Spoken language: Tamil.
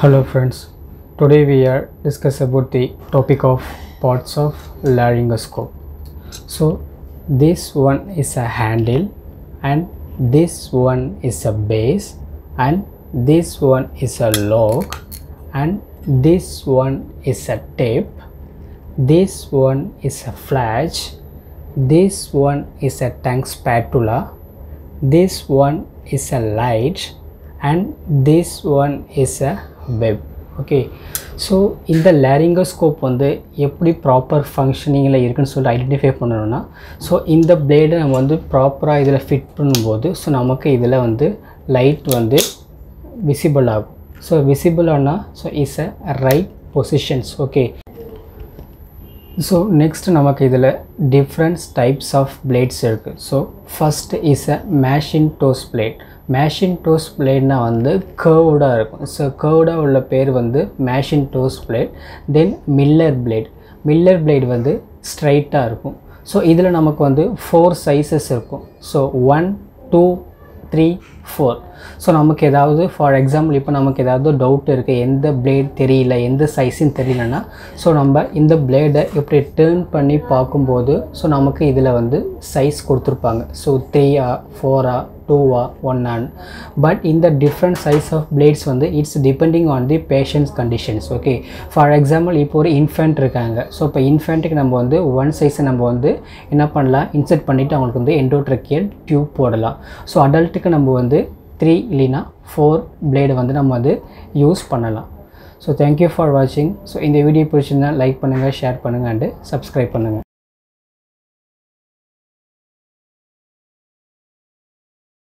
Hello friends, today we are discuss about the topic of parts of laryngoscope. So this one is a handle and this one is a base and this one is a lock and this one is a tape. This one is a flash. This one is a tank spatula. This one is a light and this one is a web okay so இந்த லேரிங்கோஸ்கோப் வந்து எப்படி ப்ராப்பர் ஃபங்க்ஷனிங்கில் இருக்குன்னு சொல்லிட்டு ஐடென்டிஃபை பண்ணணும்னா ஸோ இந்த பிளேடை நம்ம வந்து ப்ராப்பராக இதில் ஃபிட் பண்ணும்போது ஸோ நமக்கு இதில் வந்து லைட் வந்து விசிபிள் ஆகும். ஸோ விசிபிள் ஆனால் so is a right positions okay so next நமக்கு இதில் டிஃப்ரெண்ட்ஸ் டைப்ஸ் ஆஃப் பிளேட்ஸ் இருக்குது so first is a Macintosh blade Macintosh பிளேட்னா வந்து கர்வ்டாக இருக்கும். ஸோ கர்வ்டாக உள்ள பேர் வந்து Macintosh blade then Miller blade Miller blade வந்து ஸ்ட்ரைட்டாக இருக்கும். ஸோ இதில் நமக்கு வந்து ஃபோர் சைஸஸ் இருக்கும். So one two three four so நமக்கு ஏதாவது ஃபார் எக்ஸாம்பிள் இப்போ நமக்கு ஏதாவது டவுட் இருக்குது எந்த பிளேட் தெரியல எந்த சைஸுன்னு தெரியலன்னா ஸோ நம்ம இந்த பிளேடை இப்படி டேர்ன் பண்ணி பார்க்கும்போது ஸோ நமக்கு இதில் வந்து சைஸ் கொடுத்துருப்பாங்க. ஸோ த்ரீயா ஃபோரா டூவா ஒன் பட் இந்த டிஃப்ரெண்ட் சைஸ் ஆஃப் பிளேட்ஸ் வந்து it's depending on the patients conditions okay for example இப்போ ஒரு இன்ஃபென்ட் இருக்காங்க. ஸோ இப்போ இன்ஃபென்ட்டுக்கு நம்ம வந்து ஒன் சைஸை நம்ம வந்து என்ன பண்ணலாம்? இன்செர்ட் பண்ணிவிட்டு அவங்களுக்கு வந்து எண்டோட்ரக்கியல் டியூப் போடலாம். ஸோ அடல்ட்டுக்கு நம்ம வந்து த்ரீ இல்லைனா ஃபோர் பிளேடு வந்து நம்ம வந்து யூஸ் பண்ணலாம். ஸோ தேங்க்யூ ஃபார் வாட்சிங் ஸோ இந்த வீடியோ பிடிச்சிருந்தால் லைக் பண்ணுங்கள் ஷேர் பண்ணுங்கள் அண்டு சப்ஸ்கிரைப் பண்ணுங்கள்